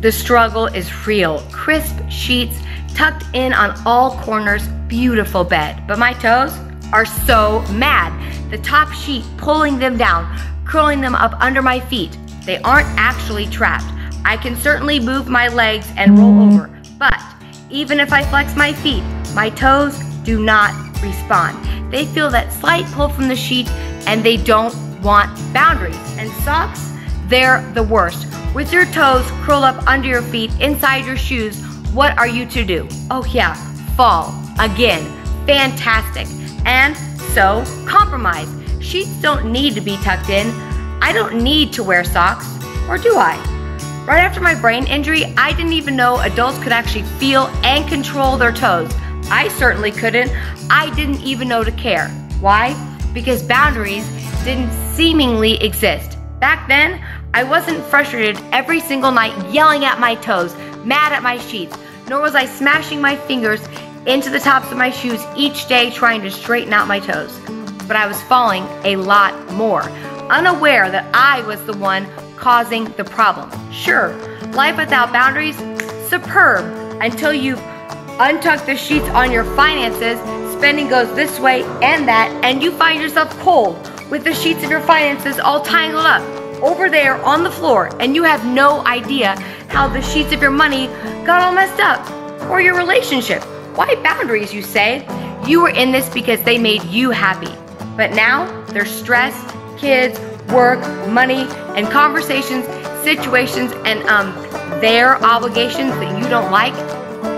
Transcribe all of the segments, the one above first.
The struggle is real. Crisp sheets tucked in on all corners, beautiful bed. But my toes are so mad. The top sheet pulling them down, curling them up under my feet. They aren't actually trapped. I can certainly move my legs and roll mm. over, but even if I flex my feet, my toes do not respond. They feel that slight pull from the sheet and they don't want boundaries. And socks, they're the worst. With your toes curled up under your feet, inside your shoes, what are you to do? Oh yeah, fall. Again, fantastic. And so, compromise. Sheets don't need to be tucked in. I don't need to wear socks, or do I? Right after my brain injury, I didn't even know adults could actually feel and control their toes. I certainly couldn't. I didn't even know to care. Why? Because boundaries didn't seemingly exist. Back then, I wasn't frustrated every single night yelling at my toes, mad at my sheets, nor was I smashing my fingers into the tops of my shoes each day trying to straighten out my toes. But I was falling a lot more, unaware that I was the one causing the problem. Sure, life without boundaries, superb until you untuck the sheets on your finances, spending goes this way and that, and you find yourself cold with the sheets of your finances all tangled up over there on the floor, and you have no idea how the sheets of your money got all messed up, or your relationship. Why boundaries, you say? You were in this because they made you happy. But now there's stress, kids, work, money, and conversations, situations, and um, their obligations that you don't like.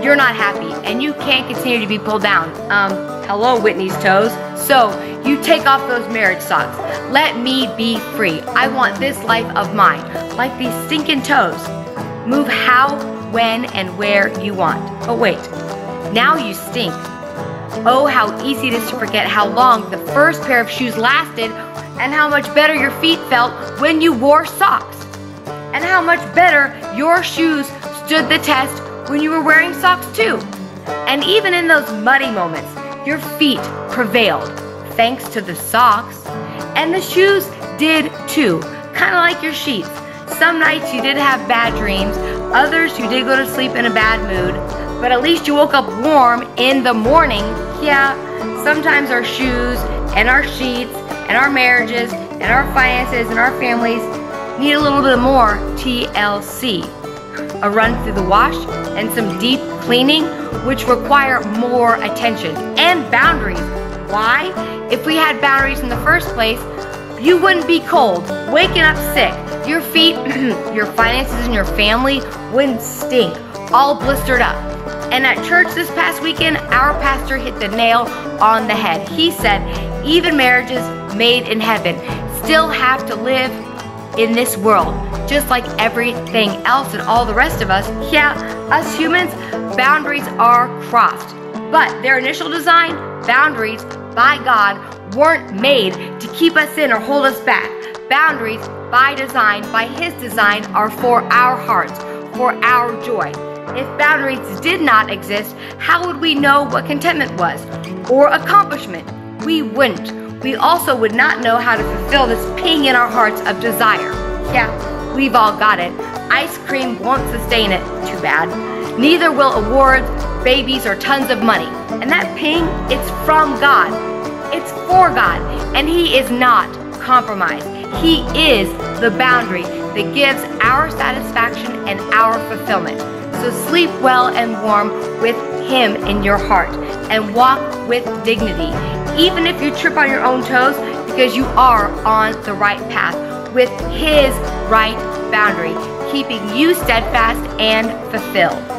You're not happy, and you can't continue to be pulled down. Um, hello, Whitney's toes. So you take off those marriage socks. Let me be free. I want this life of mine, like these stinking toes. Move how, when, and where you want. Oh, wait. Now you stink. Oh, how easy it is to forget how long the first pair of shoes lasted and how much better your feet felt when you wore socks. And how much better your shoes stood the test when you were wearing socks too. And even in those muddy moments, your feet prevailed thanks to the socks. And the shoes did too, kind of like your sheets. Some nights you did have bad dreams, others you did go to sleep in a bad mood, but at least you woke up warm in the morning. Yeah, sometimes our shoes and our sheets and our marriages and our finances and our families need a little bit more TLC. A run through the wash and some deep cleaning, which require more attention and boundaries. Why? If we had boundaries in the first place, you wouldn't be cold, waking up sick. Your feet, your finances, and your family wouldn't stink, all blistered up. And at church this past weekend, our pastor hit the nail on the head. He said, even marriages made in heaven still have to live in this world, just like everything else and all the rest of us. Yeah, us humans, boundaries are crossed. But their initial design, boundaries by God, weren't made to keep us in or hold us back. Boundaries by design, by His design, are for our hearts, for our joy. If boundaries did not exist, how would we know what contentment was or accomplishment? We wouldn't. We also would not know how to fulfill this ping in our hearts of desire. Yeah, we've all got it. Ice cream won't sustain it, too bad. Neither will awards, babies, or tons of money. And that ping, it's from God. It's for God, and He is not compromised. He is the boundary that gives our satisfaction and our fulfillment. So sleep well and warm with Him in your heart and walk with dignity, even if you trip on your own toes, because you are on the right path with His right boundary, keeping you steadfast and fulfilled.